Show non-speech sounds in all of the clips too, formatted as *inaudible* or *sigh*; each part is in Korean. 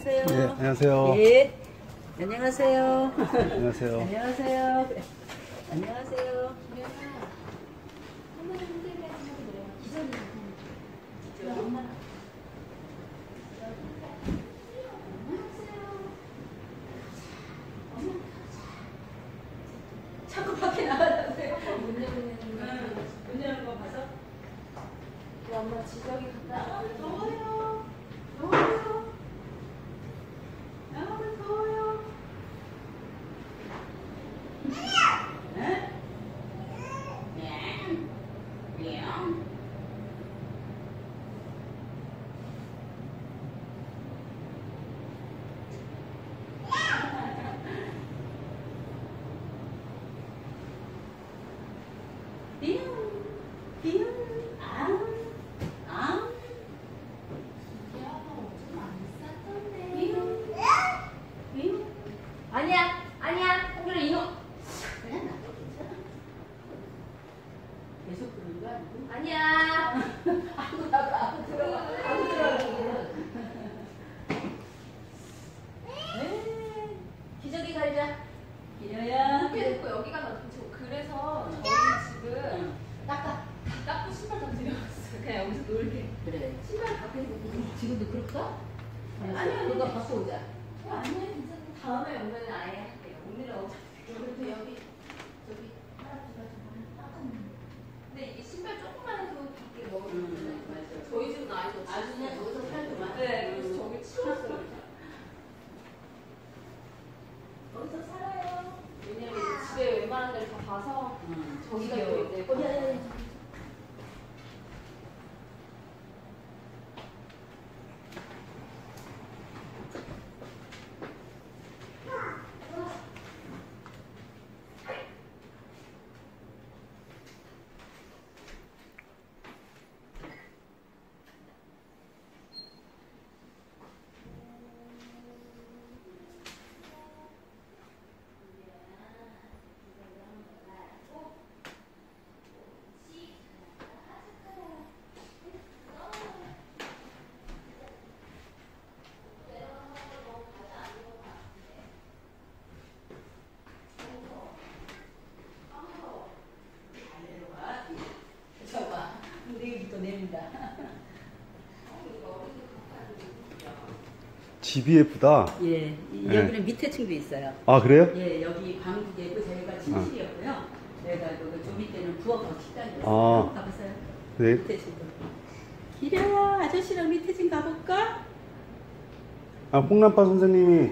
오세요. 네, 안녕하세요. 예. 안녕하세요. 안녕하세요. 안녕하세요. 안녕하세요. 자꾸 밖에 나가는데 문 열는 문 열는 거 봐서 엄마 지적이 갔다 더워요 더워요 나가면 더워요 네? 냥. 냥. 삐용, 삐용, 앙, 앙. 삐용, 삐용. 아니야, 아니야, 홍준아 이놈. 그냥 놔둬 괜찮아. 계속 그러는 거 아니고? 아니야. 아무 나도 아무 들어가, 아무 들어가. 에이, 기저귀 갈자. 기려야. 그리고 여기가 나 저- 그래서 저희 지금 닦아. 닦고 신발 던지려왔어요. 그냥 여기서 놀게. 그래. 신발 밖에 놓고. 지금도 그럴까? 아니, 아니, 아니. 그거 갖고 오자. 어, 아니야 괜찮아. 다음에 오면 아예 할게요. 오늘은 어차피 여기 저기 하나 두가 저번에 닦았는데. 근데 이게 신발 조금만 해도 밖에 먹으면 음, 되잖아요. 맞아. 저희 집은 아직도 아주 그냥 거기서 살더만. 네, 그래서 저기 치웠어요. 거기서 살아요. 왜냐면 집에 웬만한 데를 다 봐서 응. 저기가. 또 이제 어, 야, 야, 야. 저봐. 내일부터 내린다. 집이 예쁘다. 예. 이- 네. 여기는 밑에 층도 있어요. 아, 그래요? 예, 여기 방국에 있고 저희가 침실이었고요. 여기가 그저 밑에는 부엌하고 식당이었어요. 아. 가보세요. 네. 밑에 층도. 기려야 아저씨랑 밑에 층 가볼까? 아, 홍남파 선생님이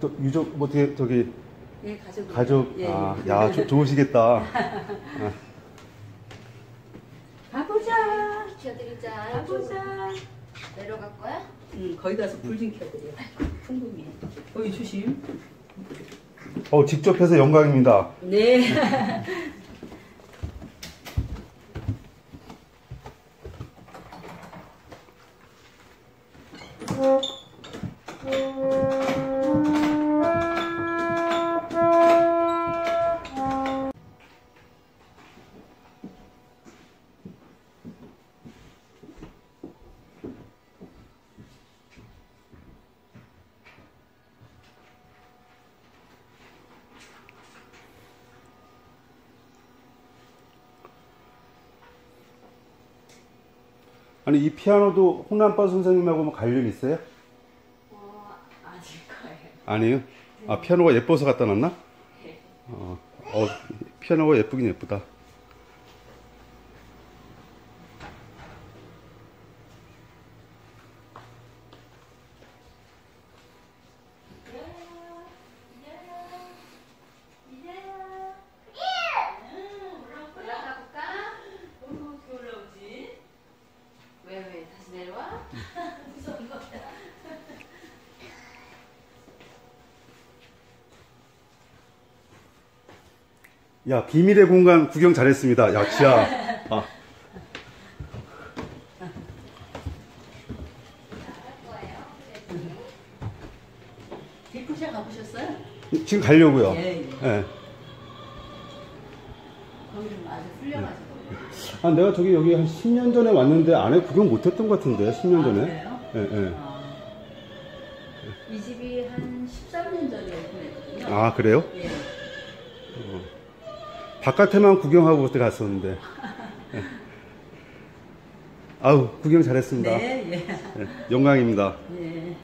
또 유족, 뭐, 어떻게, 저기, 예, 가족. 가족, 예, 아, 예. 야, 조- 좋으시겠다. *laughs* 가보자. 키워드리자. 가보자. 내려갈 거야? 응, 거기 가서 불 좀 켜드려. 풍금이. 어이 조심. 어, 직접 해서 영광입니다. 네. *laughs* 아니, 이 피아노도 홍남파 선생님하고 뭐 관련 있어요? 어, 아닐 거예요. 아니에요? 아, 피아노가 예뻐서 갖다 놨나? 네. 어, 어, 피아노가 예쁘긴 예쁘다. 올라가 볼까? 어머, 어떻게 올라오지? 왜, 왜? 다시 내려와? 무서운 것 같다. 야, 비밀의 공간 구경 잘했습니다. 야, 지하. 아, 딜쿠샤 가보셨어요? 지금 가려고요. 예, 예. 예. 거기 좀 아주 훌륭하시고. 아, 내가 저기 여기 한 10년 전에 왔는데 안에 구경 못 했던 것 같은데, 10년 아, 전에. 그래요? 예, 예. 아, 이 집이 한 13년 전에 오픈했거든요. 아 그래요? 예. 바깥에만 구경하고 그때 갔었는데. 예. 아우 구경 잘했습니다. 네, 예. 예, 영광입니다. 예.